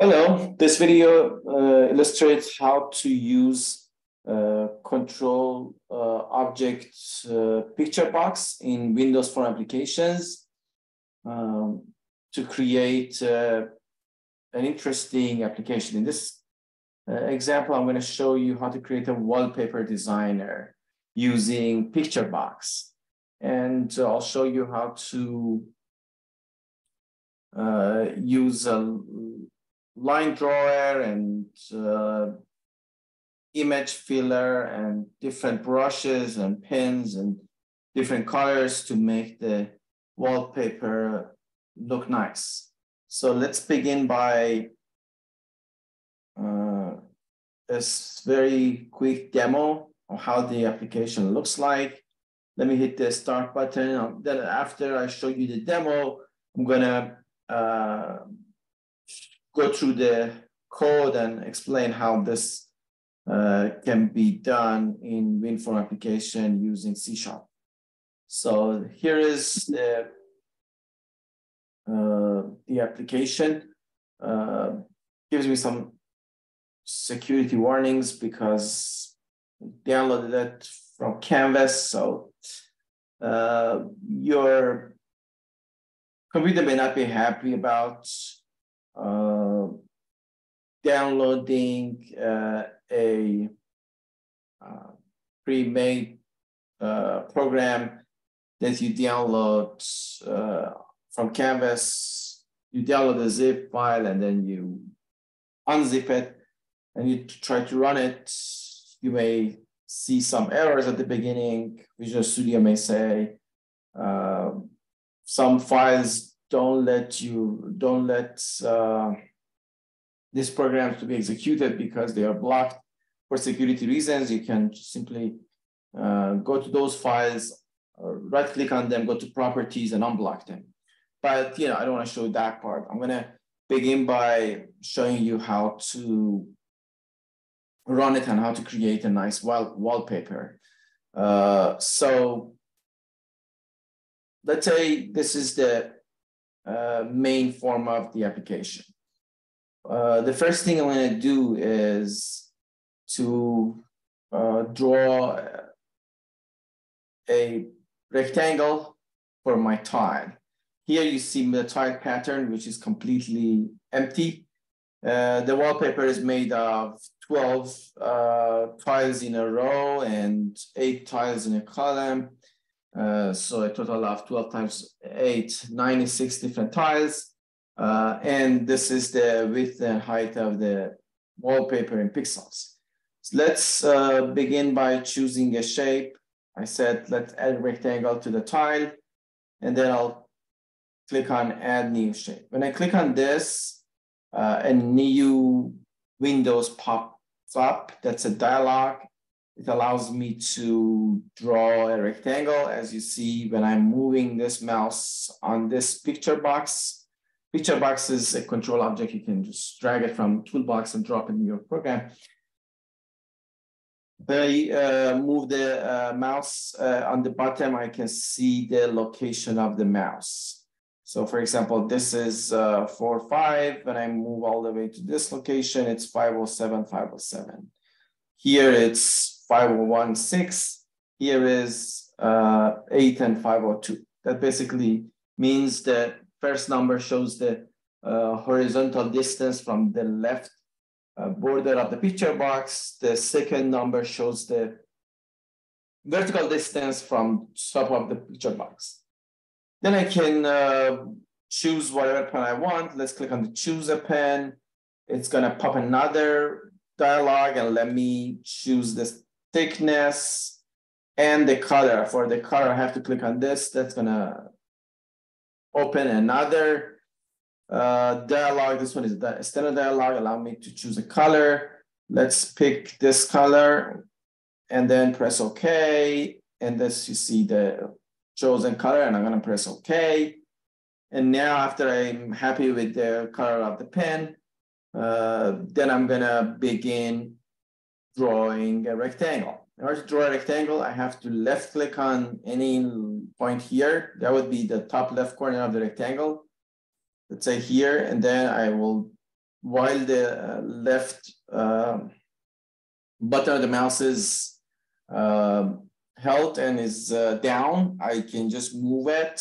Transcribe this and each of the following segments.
Hello, this video uh, illustrates how to use uh, control uh, object uh, picture box in Windows Form applications um, to create uh, an interesting application. In this uh, example, I'm going to show you how to create a wallpaper designer using picture box. And I'll show you how to use a line drawer and uh, image filler and different brushes and pens and different colors to make the wallpaper look nice. So let's begin by uh, a very quick demo of how the application looks like. Let me hit the start button. Then after I show you the demo, I'm gonna uh, go through the code and explain how this uh, can be done in WinForm application using C Sharp. So here is the, uh, the application. Uh, gives me some security warnings because downloaded it from Canvas. So uh, your computer may not be happy about uh, downloading uh, a uh, pre-made uh, program that you download uh, from Canvas. You download a zip file and then you unzip it and you try to run it. You may see some errors at the beginning. Visual Studio may say uh, some files don't let you don't let uh, these programs to be executed because they are blocked for security reasons. You can simply uh, go to those files, uh, right click on them, go to properties and unblock them. But you know, I don't want to show that part. I'm gonna begin by showing you how to run it and how to create a nice wall wallpaper. Uh, so let's say this is the uh, main form of the application. Uh, the first thing I'm going to do is to uh, draw a rectangle for my tile. Here you see the tile pattern, which is completely empty. Uh, the wallpaper is made of 12 uh, tiles in a row and eight tiles in a column. Uh, so a total of 12 times 8, 96 different tiles. Uh, and this is the width and height of the wallpaper in pixels. So let's uh, begin by choosing a shape. I said, let's add rectangle to the tile, and then I'll click on add new shape. When I click on this, uh, a new Windows pops up. That's a dialog it allows me to draw a rectangle. As you see, when I'm moving this mouse on this picture box, picture box is a control object. You can just drag it from toolbox and drop it in your program. I uh, move the uh, mouse uh, on the bottom, I can see the location of the mouse. So for example, this is uh, 4, 5. When I move all the way to this location, it's 507, 507. Here it's 5016. Here is uh, 8 and 502. That basically means the first number shows the uh, horizontal distance from the left uh, border of the picture box. The second number shows the vertical distance from top of the picture box. Then I can uh, choose whatever pen I want. Let's click on the choose a pen. It's gonna pop another dialog and let me choose this thickness, and the color. For the color, I have to click on this. That's gonna open another uh, dialog. This one is the standard dialog. Allow me to choose a color. Let's pick this color and then press OK. And this you see the chosen color and I'm gonna press OK. And now after I'm happy with the color of the pen, uh, then I'm gonna begin drawing a rectangle. In order to draw a rectangle, I have to left click on any point here. That would be the top left corner of the rectangle. Let's say here, and then I will while the uh, left uh, button of the mouse is uh, held and is down, I can just move it.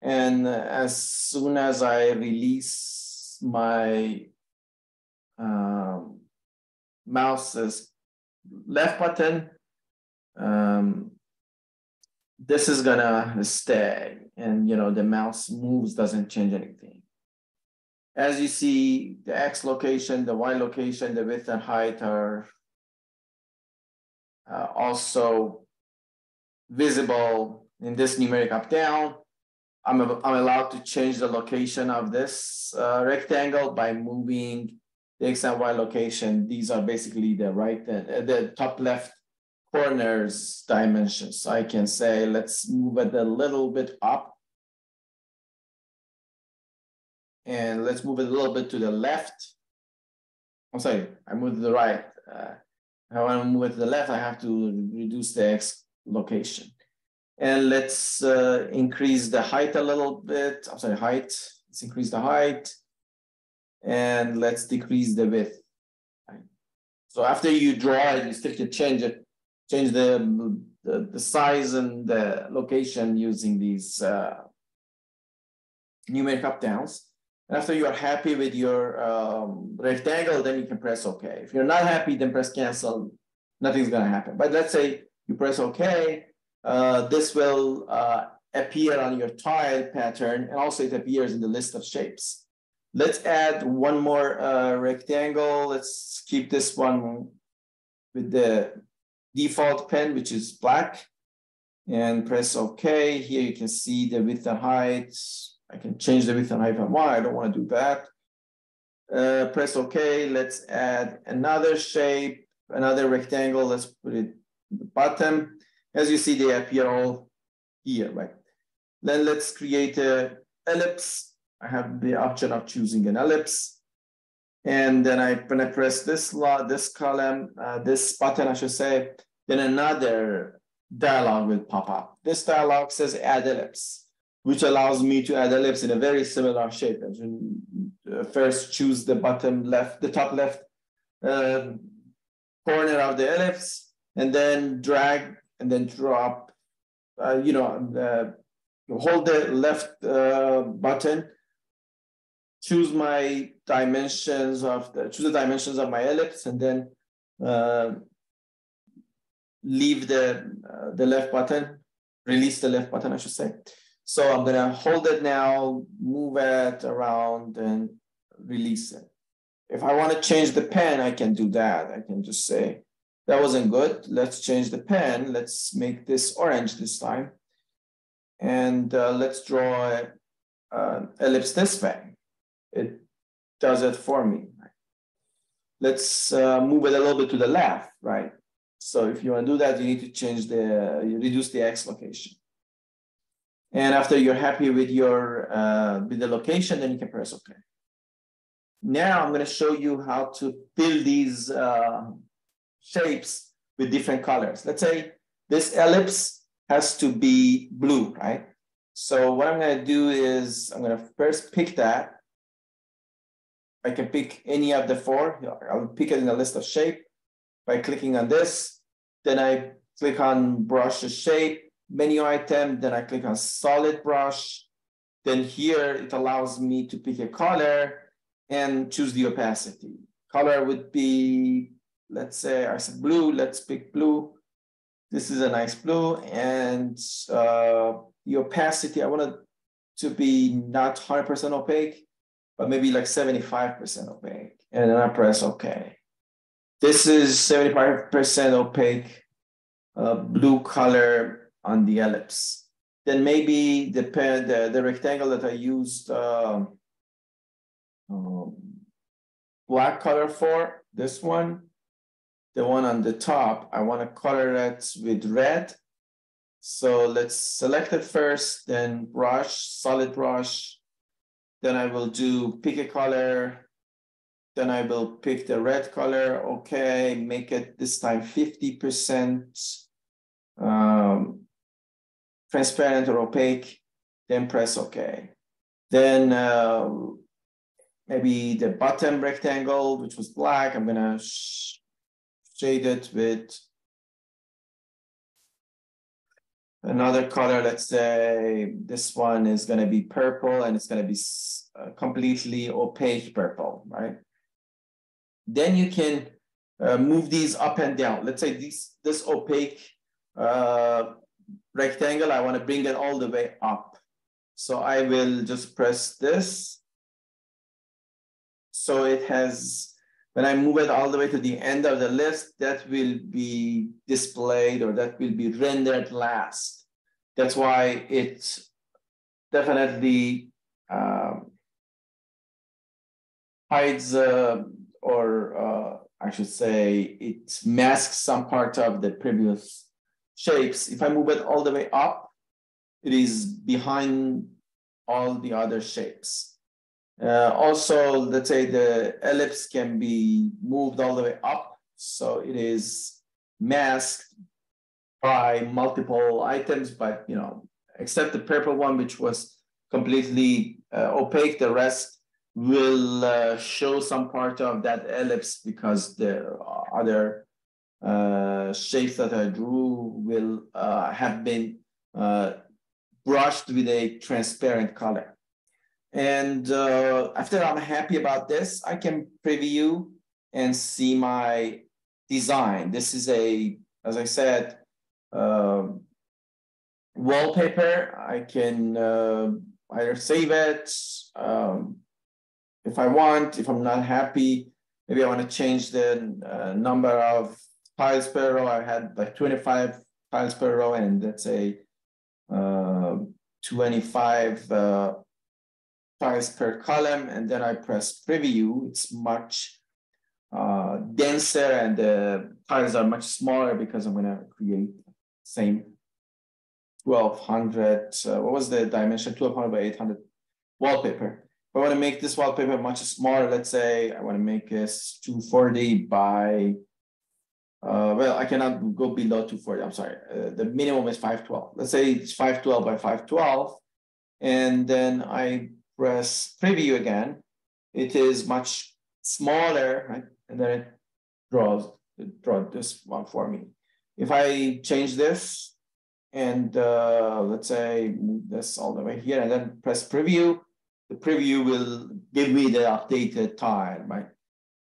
And as soon as I release my um, mouse's left button, um, this is gonna stay and you know the mouse moves doesn't change anything. As you see, the X location, the Y location, the width and height are uh, also visible in this numeric up down. I'm, I'm allowed to change the location of this uh, rectangle by moving the X and Y location. These are basically the right uh, the top left corners dimensions. So I can say, let's move it a little bit up. And let's move it a little bit to the left. I'm sorry, I moved to the right. Uh, I want to move it to the left, I have to reduce the X location. And let's uh, increase the height a little bit. I'm sorry, height. Let's increase the height. And let's decrease the width. So after you draw it, you still can change it change the, the, the size and the location using these uh, numeric up downs. And after you are happy with your um, rectangle, then you can press OK. If you're not happy, then press cancel. Nothing's going to happen. But let's say you press OK, uh, this will uh, appear on your tile pattern, and also it appears in the list of shapes. Let's add one more uh, rectangle. Let's keep this one with the default pen, which is black, and press OK. Here you can see the width and height. I can change the width and height if I want. I don't want to do that. Uh, press OK. Let's add another shape, another rectangle. Let's put it the bottom. As you see, they appear all here, right? Then let's create a ellipse. I have the option of choosing an ellipse. And then I, when I press this this column, uh, this button, I should say, then another dialog will pop up. This dialog says add ellipse, which allows me to add ellipse in a very similar shape. Uh, first choose the bottom left, the top left uh, corner of the ellipse, and then drag and then drop, uh, you know, hold the left uh, button choose my dimensions of the choose the dimensions of my ellipse and then uh, leave the uh, the left button release the left button I should say. So I'm gonna hold it now move it around and release it. If I want to change the pen I can do that. I can just say that wasn't good. Let's change the pen. Let's make this orange this time. And uh, let's draw an uh, ellipse this way. It does it for me. Let's uh, move it a little bit to the left, right? So if you want to do that, you need to change the, reduce the X location. And after you're happy with your, uh, with the location, then you can press OK. Now I'm going to show you how to build these uh, shapes with different colors. Let's say this ellipse has to be blue, right? So what I'm going to do is I'm going to first pick that I can pick any of the four. I'll pick it in the list of shape by clicking on this. Then I click on brush shape, menu item. Then I click on solid brush. Then here it allows me to pick a color and choose the opacity. Color would be, let's say I said blue, let's pick blue. This is a nice blue. And uh, the opacity, I want it to be not 100% opaque but maybe like 75% opaque. And then I press OK. This is 75% opaque uh, blue color on the ellipse. Then maybe the, the, the rectangle that I used uh, um, black color for, this one, the one on the top, I want to color it with red. So let's select it first, then brush, solid brush, then I will do pick a color. Then I will pick the red color. Okay, make it this time 50% um, transparent or opaque. Then press OK. Then uh, maybe the bottom rectangle, which was black, I'm gonna shade it with another color. Let's say this one is gonna be purple and it's gonna be uh, completely opaque purple, right? Then you can uh, move these up and down. Let's say this, this opaque uh, rectangle, I wanna bring it all the way up. So I will just press this. So it has, when I move it all the way to the end of the list, that will be displayed or that will be rendered last. That's why it definitely um, hides uh, or uh, I should say it masks some part of the previous shapes. If I move it all the way up, it is behind all the other shapes. Uh, also, let's say the ellipse can be moved all the way up. So it is masked by multiple items, but you know, except the purple one, which was completely uh, opaque, the rest will uh, show some part of that ellipse because the other uh, shapes that I drew will uh, have been uh, brushed with a transparent color. And uh, after I'm happy about this, I can preview and see my design. This is a, as I said, uh, wallpaper. I can uh, either save it um, if I want, if I'm not happy, maybe I want to change the uh, number of tiles per row. I had like 25 tiles per row and let's say uh, 25 uh, tiles per column, and then I press preview. It's much uh, denser and the tiles are much smaller because I'm gonna create same 1200, uh, what was the dimension? 1200 by 800 wallpaper. I wanna make this wallpaper much smaller, let's say I wanna make this 240 by uh, well, I cannot go below 240. I'm sorry. Uh, the minimum is 512. Let's say it's 512 by 512. And then I press preview again. It is much smaller, right? And then it draws, it this one for me. If I change this and uh, let's say move this all the way here and then press preview, the preview will give me the updated tile, right?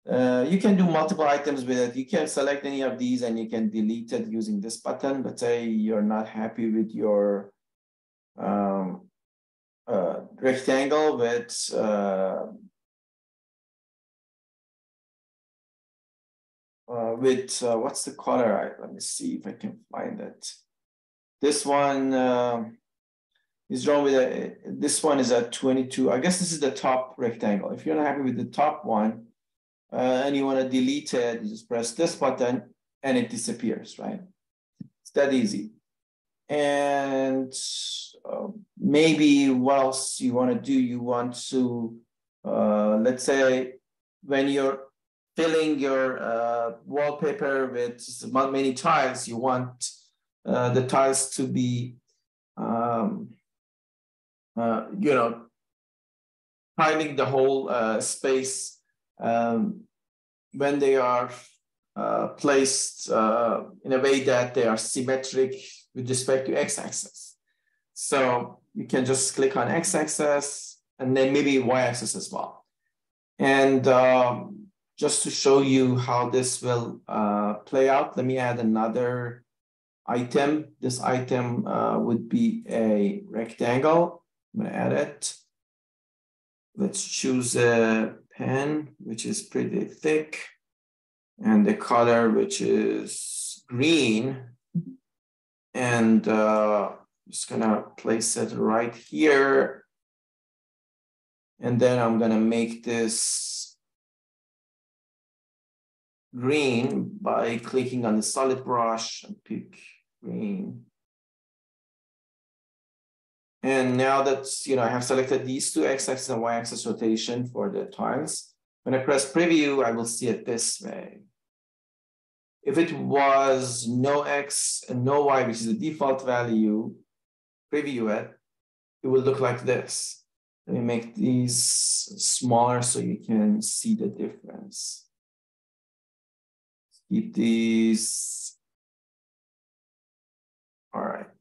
Uh, you can do multiple items with it. You can select any of these and you can delete it using this button. Let's say you're not happy with your um, uh, rectangle with uh, uh with uh, what's the color? I, let me see if I can find it. This one um, is drawn with a, this one is a 22. I guess this is the top rectangle. If you're not happy with the top one, uh, and you want to delete it, you just press this button and it disappears, right? It's that easy. And uh, maybe what else you want to do? You want to, uh, let's say, when you're filling your uh, wallpaper with many tiles, you want uh, the tiles to be, uh, you know, finding the whole space um, when they are uh, placed uh, in a way that they are symmetric with respect to x-axis. So you can just click on x-axis and then maybe y-axis as well. And um, just to show you how this will uh, play out, let me add another item. This item uh, would be a rectangle. I'm gonna add it. Let's choose a pen, which is pretty thick, and the color, which is green. And uh, just gonna place it right here. And then I'm gonna make this green by clicking on the solid brush and pick green. And now that you know I have selected these two x-axis and y-axis rotation for the tiles, when I press preview, I will see it this way. If it was no x and no y, which is the default value, preview it, it will look like this. Let me make these smaller so you can see the difference. Keep these. All right.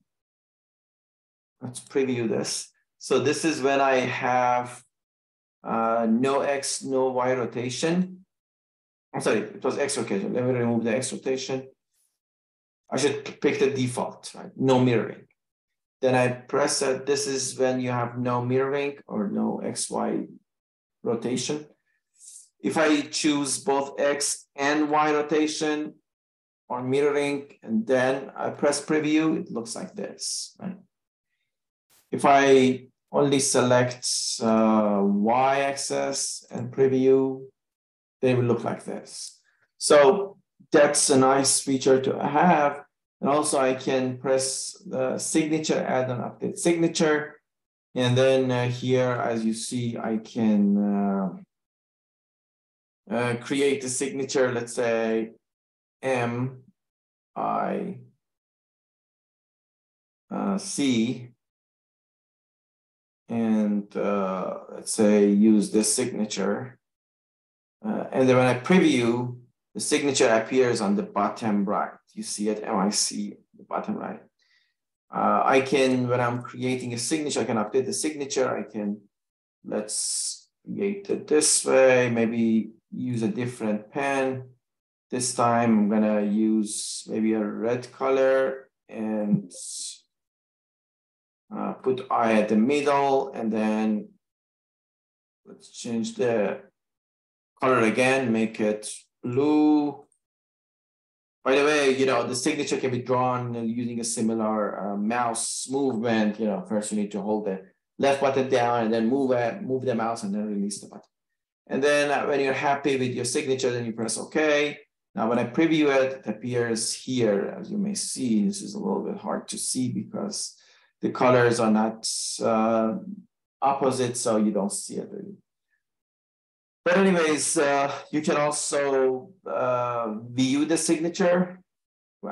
Let's preview this. So this is when I have uh, no X, no Y rotation. I'm sorry, it was X rotation. Let me remove the X rotation. I should pick the default, right? No mirroring. Then I press that this is when you have no mirroring or no XY rotation. If I choose both X and Y rotation or mirroring, and then I press preview, it looks like this, right? If I only select uh, Y axis and preview, they will look like this. So that's a nice feature to have. And also I can press the signature, add an update signature. And then uh, here, as you see, I can uh, uh, create a signature, let's say M I uh, C, and uh, let's say use this signature. Uh, and then when I preview, the signature appears on the bottom right. You see it, MIC, the bottom right. Uh, I can, when I'm creating a signature, I can update the signature. I can, let's create it this way, maybe use a different pen. This time I'm gonna use maybe a red color and uh, put I at the middle and then let's change the color again, make it blue. By the way, you know, the signature can be drawn using a similar uh, mouse movement. You know, first you need to hold the left button down and then move it, move the mouse and then release the button. And then uh, when you're happy with your signature, then you press OK. Now, when I preview it, it appears here, as you may see, this is a little bit hard to see because the colors are not uh, opposite, so you don't see it really. But anyways, uh, you can also uh, view the signature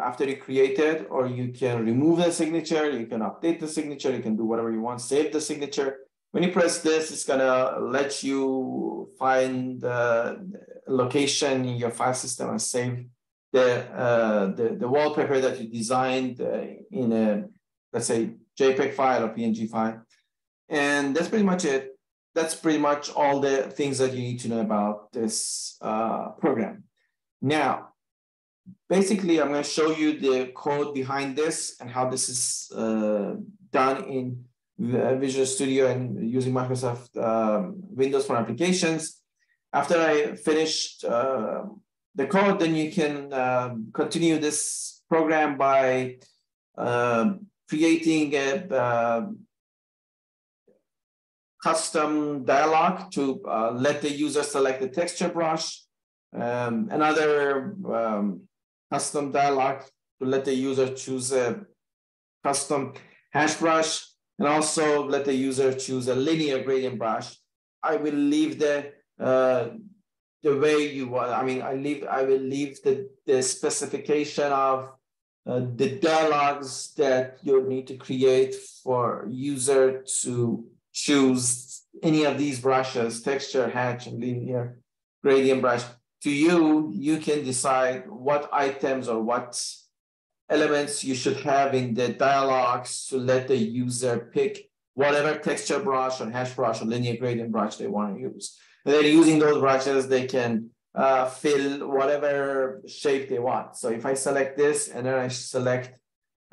after you create it, or you can remove the signature, you can update the signature, you can do whatever you want, save the signature. When you press this, it's gonna let you find the location in your file system and save the, uh, the, the wallpaper that you designed uh, in a, let's say, JPEG file or PNG file. And that's pretty much it that's pretty much all the things that you need to know about this uh, program. Now, basically, I'm going to show you the code behind this and how this is uh, done in Visual Studio and using Microsoft um, Windows Form applications. After I finished uh, the code, then you can um, continue this program by um, creating a um, custom dialog to uh, let the user select the texture brush. Um, another um, custom dialog to let the user choose a custom hatch brush and also let the user choose a linear gradient brush. I will leave the uh, the way you want. I mean, I leave. I will leave the the specification of uh, the dialogues that you need to create for user to choose any of these brushes, texture, hatch, and linear gradient brush. To you, you can decide what items or what elements you should have in the dialogues to let the user pick whatever texture brush or hatch brush or linear gradient brush they want to use. And then using those brushes, they can uh, fill whatever shape they want. So if I select this and then I select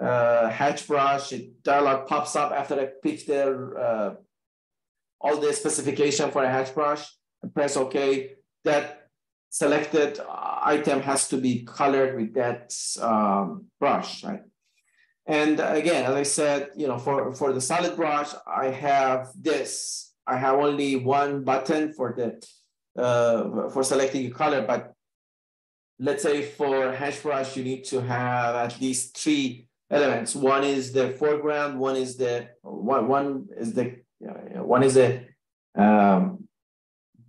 uh, hatch brush, it dialog pops up after I pick their uh, all the specification for a hatch brush and press OK. That selected item has to be colored with that um, brush, right? And again, as I said, you know, for, for the solid brush, I have this. I have only one button for the uh, for selecting a color, but let's say for hatch brush, you need to have at least three elements. One is the foreground, one is the one, one is the one is a um,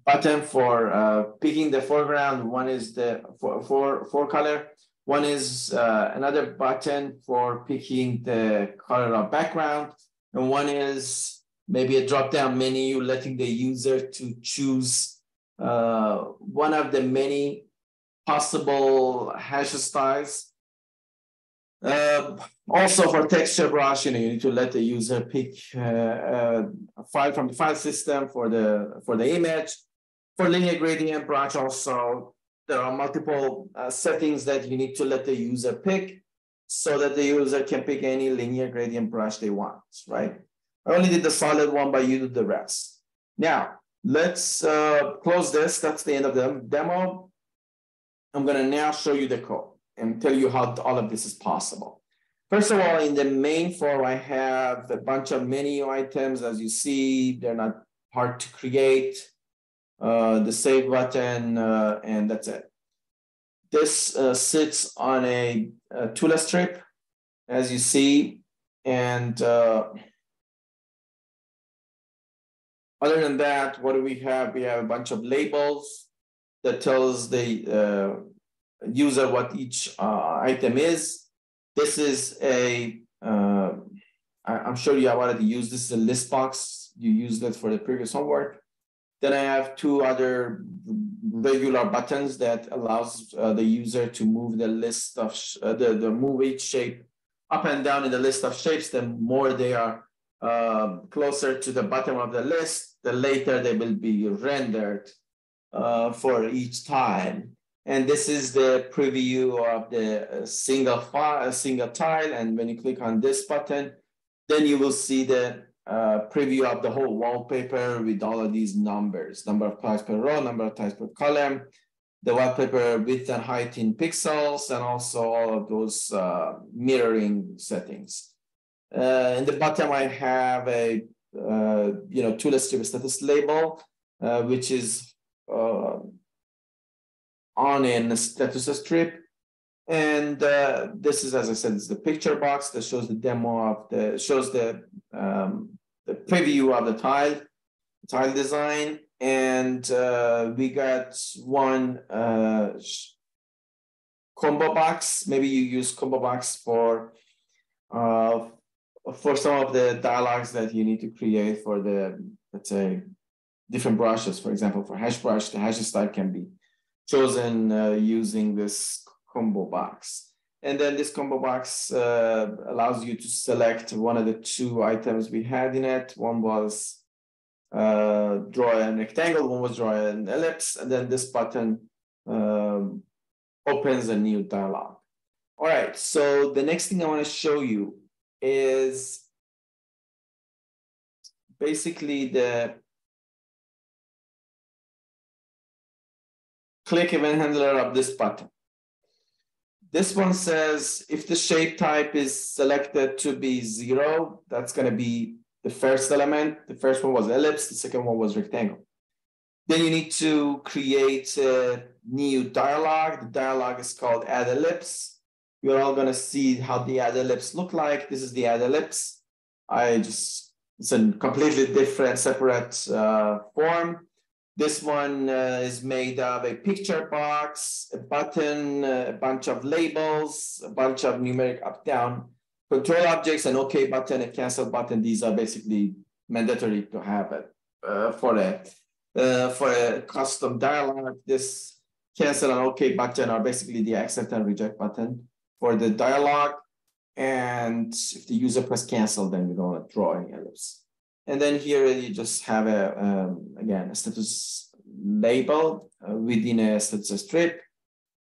button for uh, picking the foreground. One is the for, for, for color. One is uh, another button for picking the color of background. And one is maybe a drop-down menu letting the user to choose uh, one of the many possible hatch styles. Uh, also for texture brush, you know, you need to let the user pick uh, uh, a file from the file system for the for the image. For linear gradient brush, also there are multiple uh, settings that you need to let the user pick so that the user can pick any linear gradient brush they want, right? I only did the solid one, but you did the rest. Now, let's uh, close this. That's the end of the demo. I'm gonna now show you the code and tell you how all of this is possible. First of all, in the main form, I have a bunch of menu items. As you see, they're not hard to create. Uh, the save button, uh, and that's it. This uh, sits on a, a ToolStrip, as you see, and uh, other than that, what do we have? We have a bunch of labels that tells the uh, user what each uh, item is. This is a. Uh, am sure you have already used this is a list box. You used it for the previous homework. Then I have two other regular buttons that allows uh, the user to move the list of uh, the, the move each shape up and down in the list of shapes. The more they are uh, closer to the bottom of the list, the later they will be rendered uh, for each time. And this is the preview of the uh, single file, single tile. And when you click on this button, then you will see the uh, preview of the whole wallpaper with all of these numbers, number of tiles per row, number of tiles per column, the wallpaper width and height in pixels, and also all of those uh, mirroring settings. Uh, in the bottom, I have a uh, you know ToolStrip status label, uh, which is uh, on in a status strip. And uh, this is, as I said, is the picture box that shows the demo of the shows the um, the preview of the tile tile design. And uh, we got one uh, combo box. Maybe you use combo box for uh, for some of the dialogues that you need to create for the, let's say, different brushes. For example, for hatch brush, the hatch style can be chosen uh, using this combo box. And then this combo box uh, allows you to select one of the two items we had in it. One was uh, draw a rectangle, one was draw an ellipse, and then this button um, opens a new dialog. All right, so the next thing I wanna show you is basically the click event handler of this button. This one says if the shape type is selected to be zero, that's going to be the first element. The first one was ellipse, the second one was rectangle. Then you need to create a new dialog. The dialog is called add ellipse. You're all gonna see how the add ellipse look like. This is the add ellipse. I just, it's a completely different, separate uh, form. This one uh, is made of a picture box, a button, uh, a bunch of labels, a bunch of numeric up down control objects, an OK button, a cancel button. These are basically mandatory to have it uh, for a uh, for a custom dialog. This cancel and OK button are basically the accept and reject button for the dialog. And if the user press cancel, then we don't draw any ellipse. And then here you just have a, um, again, a status label uh, within a status strip.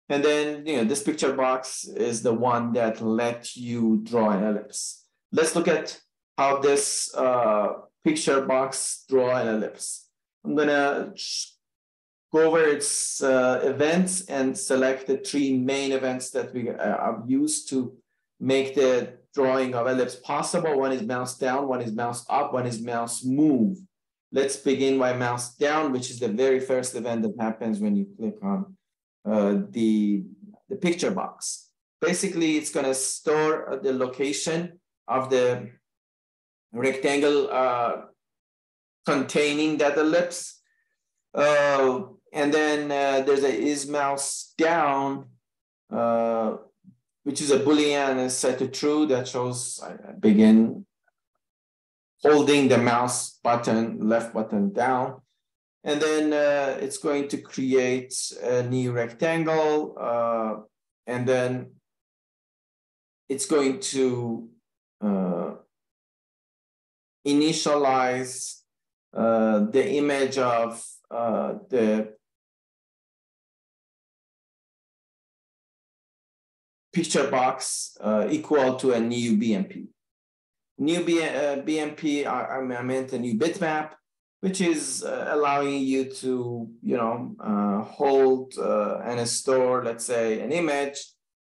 And then, you know, this picture box is the one that lets you draw an ellipse. Let's look at how this uh, picture box draw an ellipse. I'm gonna go over its uh, events and select the three main events that we uh, have used to make the drawing of ellipse possible. One is mouse down, one is mouse up, one is mouse move. Let's begin by mouse down, which is the very first event that happens when you click on uh, the, the picture box. Basically, it's gonna store the location of the rectangle uh, containing that ellipse. Uh, and then uh, there's a is mouse down, uh, which is a boolean set to true that shows I begin holding the mouse button, left button down. And then uh, it's going to create a new rectangle. Uh, and then it's going to uh, initialize uh, the image of uh, the picture box uh, equal to a new BMP. New B, uh, BMP, I, meant a new bitmap, which is uh, allowing you to, you know, uh, hold uh, and store, let's say, an image,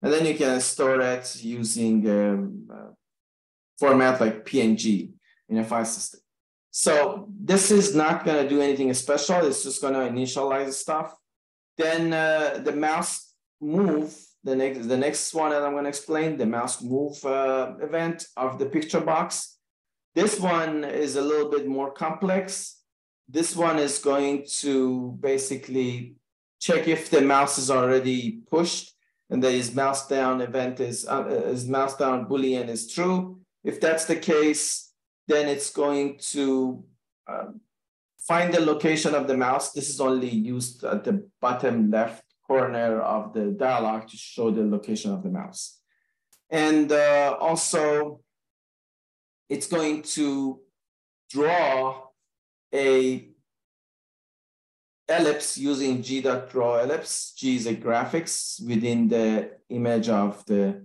and then you can store it using um, uh, format like PNG in a file system. So this is not going to do anything special. It's just going to initialize stuff. Then the mouse move the next, the next one that I'm going to explain, the mouse move uh, event of the picture box. This one is a little bit more complex. This one is going to basically check if the mouse is already pushed and that his mouse down event is, uh, his mouse down boolean is true. If that's the case, then it's going to uh, find the location of the mouse. This is only used at the bottom left corner of the dialog to show the location of the mouse. And uh, also, it's going to draw a ellipse using g.draw ellipse. G is a graphics within the image of the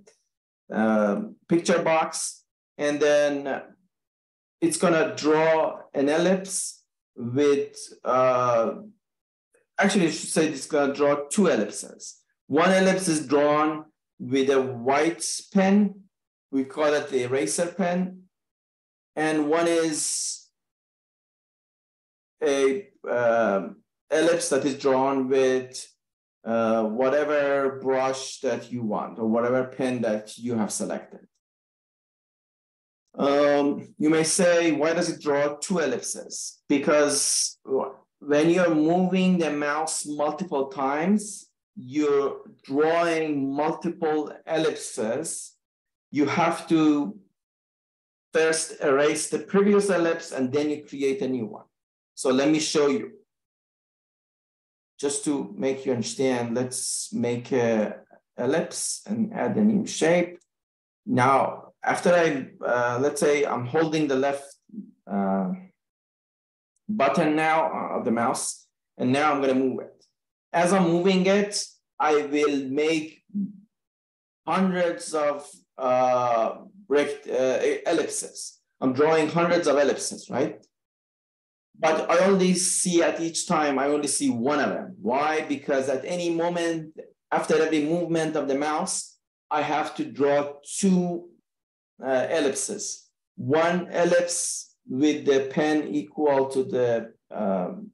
uh, picture box. And then it's gonna draw an ellipse with uh, actually I should say it's gonna draw two ellipses. One ellipse is drawn with a white pen, we call it the eraser pen, and one is a uh, ellipse that is drawn with uh, whatever brush that you want or whatever pen that you have selected. Um, you may say, why does it draw two ellipses? Because when you're moving the mouse multiple times, you're drawing multiple ellipses. You have to first erase the previous ellipse and then you create a new one. So let me show you. Just to make you understand, let's make a ellipse and add a new shape. Now, after I, uh, let's say I'm holding the left uh, button now uh, of the mouse, and now I'm gonna move it. As I'm moving it, I will make hundreds of uh, rect, uh, ellipses. I'm drawing hundreds of ellipses, right? But I only see at each time, I only see one of them. Why? Because at any moment, after every movement of the mouse, I have to draw two uh, ellipses. One ellipse with the pen equal to the um,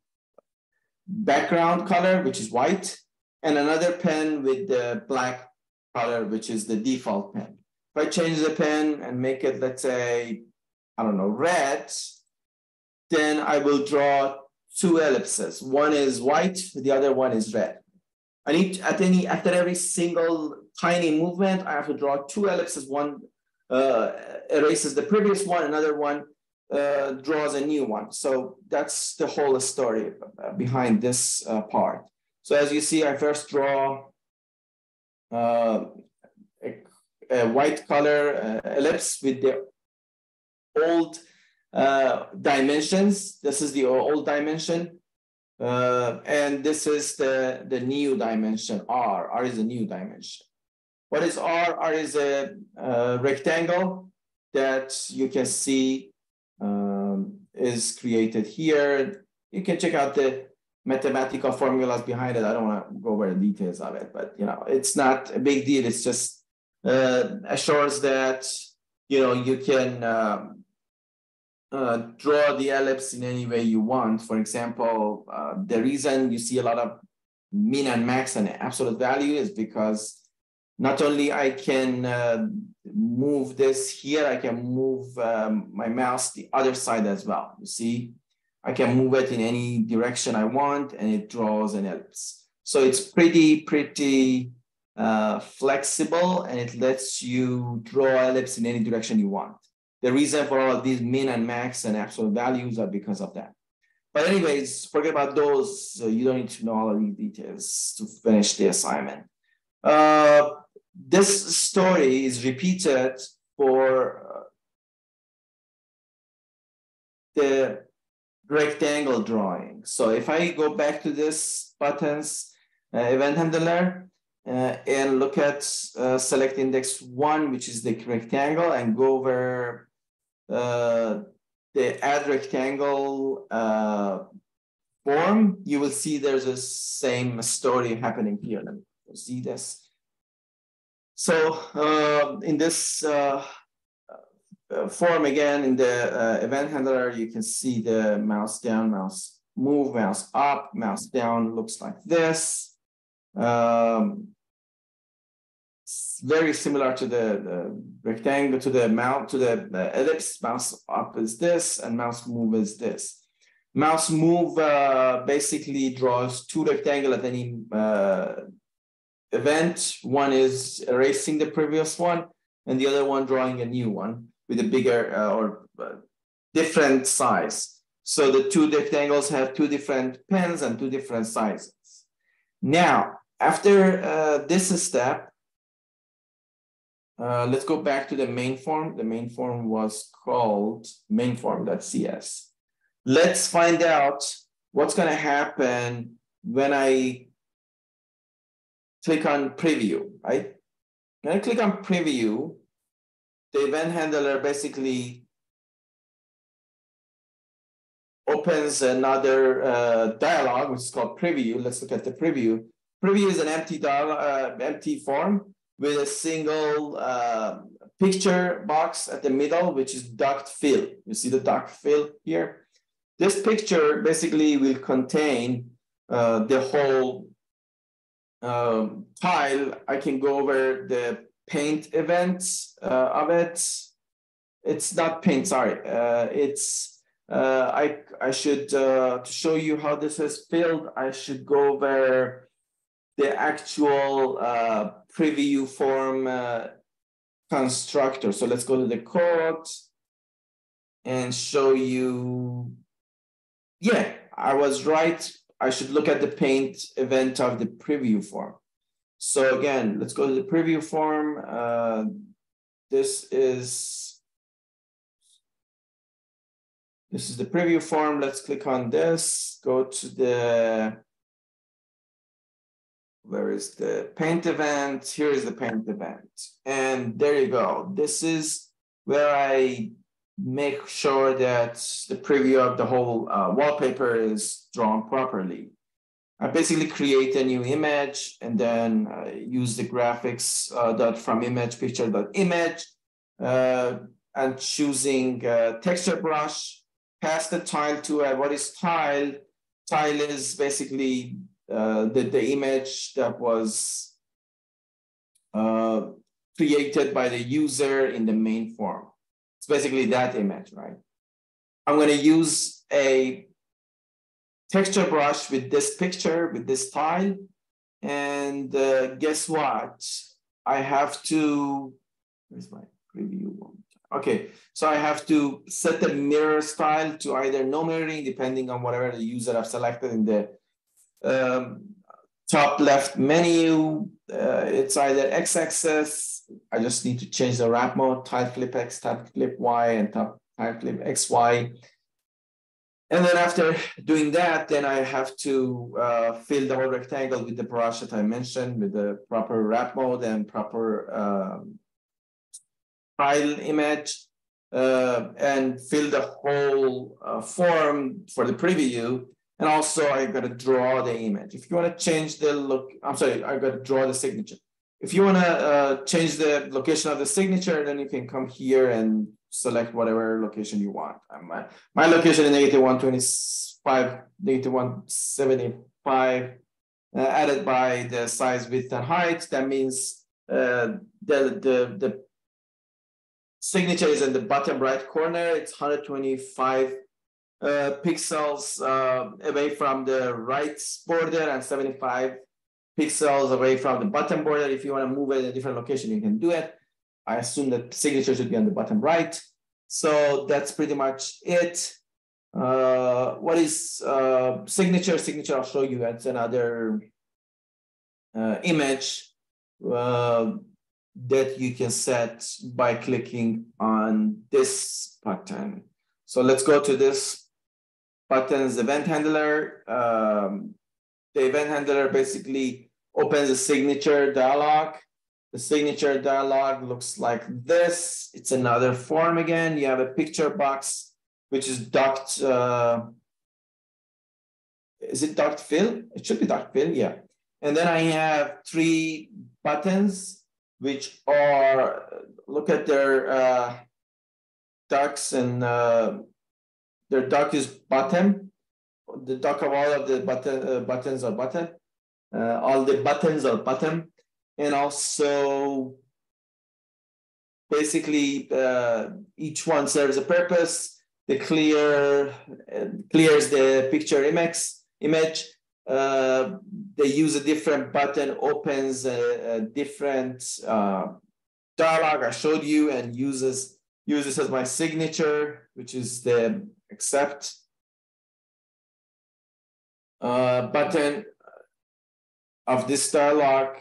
background color, which is white, and another pen with the black color, which is the default pen. If I change the pen and make it, let's say, I don't know, red, then I will draw two ellipses. One is white, the other one is red. I need at any after every single tiny movement, I have to draw two ellipses. One uh, erases the previous one, another one uh, draws a new one. So that's the whole story behind this uh, part. So as you see, I first draw uh, a, a, white color uh, ellipse with the old uh, dimensions. This is the old dimension. Uh, and this is the, the new dimension, R. R is a new dimension. What is R? R is a, rectangle that you can see is created here. You can check out the mathematical formulas behind it. I don't want to go over the details of it, but you know, it's not a big deal. It's just uh, assures that you know you can um, uh, draw the ellipse in any way you want. For example, uh, the reason you see a lot of min and max and absolute value is because not only I can uh, move this here, I can move um, my mouse the other side as well. You see, I can move it in any direction I want and it draws an ellipse. So it's pretty, pretty uh, flexible and it lets you draw ellipse in any direction you want. the reason for all of these min and max and absolute values are because of that. But anyways, forget about those. So you don't need to know all of these details to finish the assignment. Uh, this story is repeated for uh, the rectangle drawing. So if I go back to this buttons uh, event handler uh, and look at uh, select index one, which is the rectangle and go over uh, the add rectangle uh, form, you will see there's the same story happening here. Let me see this. So uh, in this uh, uh, form again, in the uh, event handler, you can see the mouse down, mouse move, mouse up, mouse down, looks like this. Um, very similar to the, the, rectangle, to the mount, to the, the, ellipse. Mouse up is this, and mouse move is this. Mouse move uh, basically draws two rectangle at any uh, event. One is erasing the previous one, and the other one drawing a new one with a bigger uh, or uh, different size. So the two rectangles have two different pens and two different sizes. Now, after uh, this step, uh, let's go back to the main form. The main form was called mainform.cs. Let's find out what's going to happen when I click on preview, right? When I click on preview, the event handler basically opens another uh, dialog, which is called preview. Let's look at the preview. Preview is an empty dialog, uh, empty form with a single uh, picture box at the middle, which is docked fill. You see the docked fill here? This picture basically will contain uh, the whole um, tile. I can go over the paint events uh, of it. It's not paint, sorry. Uh, it's, uh, I, I should, uh, to show you how this is filled, I should go over the actual uh, preview form uh, constructor. So let's go to the code and show you, yeah, I was right. I should look at the paint event of the preview form. So again, let's go to the preview form. Uh, this is this is the preview form. Let's click on this. Go to the where is the paint event? Here is the paint event. And there you go. This is where I make sure that the preview of the whole uh, wallpaper is drawn properly. I basically create a new image and then uh, use the graphics uh, dot from image picture dot image uh, and choosing uh, texture brush, pass the tile to uh, what is tile. Tile is basically uh, the, the image that was created by the user in the main form. It's basically that image, right? I'm going to use a texture brush with this picture, with this tile. And uh, guess what? I have to, where's my preview one? Okay, so I have to set the mirror style to either no mirroring, depending on whatever the user I've selected in the um, top left menu. Uh, it's either x-axis. I just need to change the wrap mode, tile flip X, tile flip Y, and tile flip X, Y. And then after doing that, then I have to uh, fill the whole rectangle with the brush that I mentioned with the proper wrap mode and proper um, file image uh, and fill the whole uh, form for the preview. And also I've got to draw the image. If you want to change the look, I'm sorry, I've got to draw the signature. If you want to uh, change the location of the signature, then you can come here and select whatever location you want. My, my location is negative 125, negative 175, uh, added by the size, width, and height. That means uh, the, the, the signature is in the bottom right corner. It's 125 uh, pixels uh, away from the right border and 75 pixels away from the bottom border. If you want to move it in a different location, you can do it. I assume that signature should be on the bottom right. So that's pretty much it. Uh, what is uh, signature? Signature, I'll show you. That's another uh, image uh, that you can set by clicking on this button. So let's go to this button's event handler. Um, the event handler basically opens a signature dialog. The signature dialog looks like this. It's another form again. You have a picture box, which is docked. Uh, is it docked fill? It should be docked fill, yeah. And then I have three buttons, which are, look at their uh, ducks and uh, their dock is bottom. The dock of all of the button, uh, buttons are button. Uh, all the buttons are bottom. And also, basically, uh, each one serves a purpose. The clear uh, clears the picture image, image uh, they use a different button, opens a, a different uh, dialog I showed you and uses uses as my signature, which is the accept uh, button of this dialog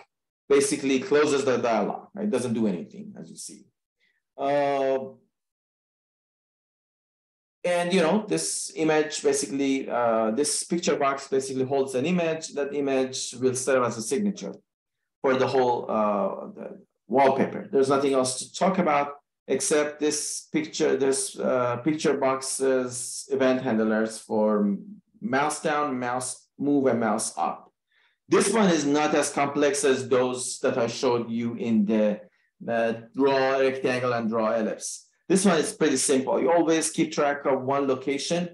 basically closes the dialog. It doesn't do anything, as you see. Uh, and you know, this image basically, uh, this picture box basically holds an image. That image will serve as a signature for the whole uh, the wallpaper. There's nothing else to talk about except this picture, this uh, picture boxes event handlers for mouse down, mouse move, and mouse up. This one is not as complex as those that I showed you in the uh, draw rectangle and draw ellipse. This one is pretty simple. You always keep track of one location.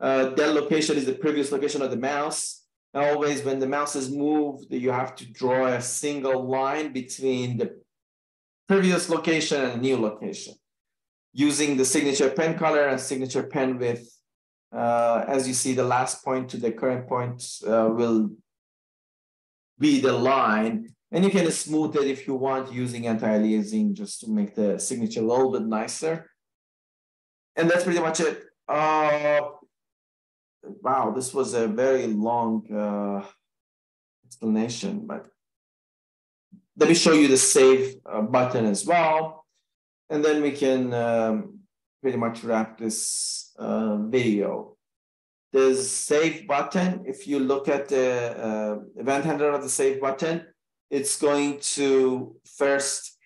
Uh, that location is the previous location of the mouse. Always when the mouse is moved, you have to draw a single line between the previous location and new location using the signature pen color and signature pen width. Uh, as you see, the last point to the current point uh, will be the line and you can smooth it if you want using anti-aliasing just to make the signature a little bit nicer. And that's pretty much it. Uh, wow, this was a very long uh, explanation, but let me show you the save uh, button as well. And then we can um, pretty much wrap this uh, video. The save button, if you look at the uh, event handler of the save button, it's going to first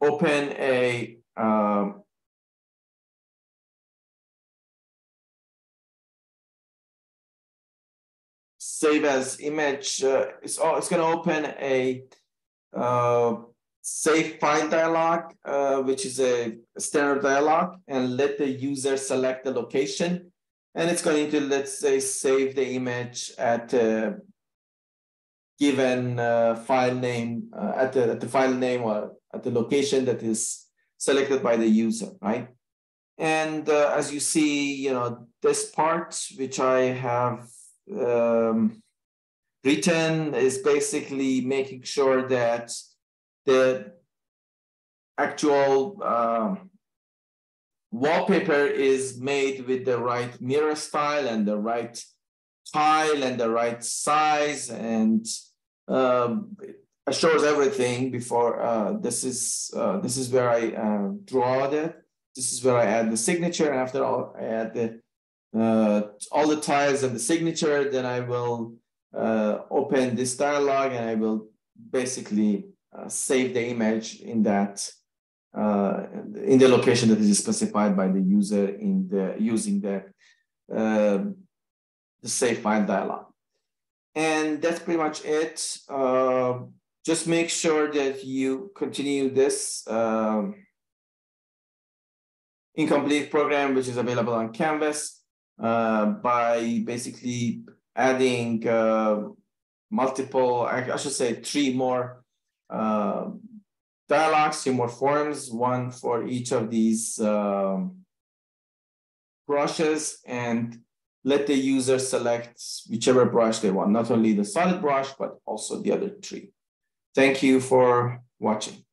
open a um, save as image. Uh, it's, it's going to open a uh, save file dialog, uh, which is a standard dialog, and let the user select the location. And it's going to, let's say, save the image at uh, given uh, file name uh, at, the, at the file name or at the location that is selected by the user, right? And uh, as you see, you know, this part, which I have um, written is basically making sure that the actual um, wallpaper is made with the right mirror style and the right tile and the right size and um, assures everything before uh, this is uh, this is where I uh, draw it. This is where I add the signature. After all, I add the all the tiles and the signature. Then I will uh, open this dialog and I will basically uh, save the image in that in the location that is specified by the user in the using the the save file dialog. And that's pretty much it. Uh, just make sure that you continue this um, incomplete program, which is available on Canvas, uh, by basically adding uh, multiple, I, I, should say three more uh, dialogues, three more forms, one for each of these um, brushes and let the user select whichever brush they want, not only the solid brush, but also the other three. Thank you for watching.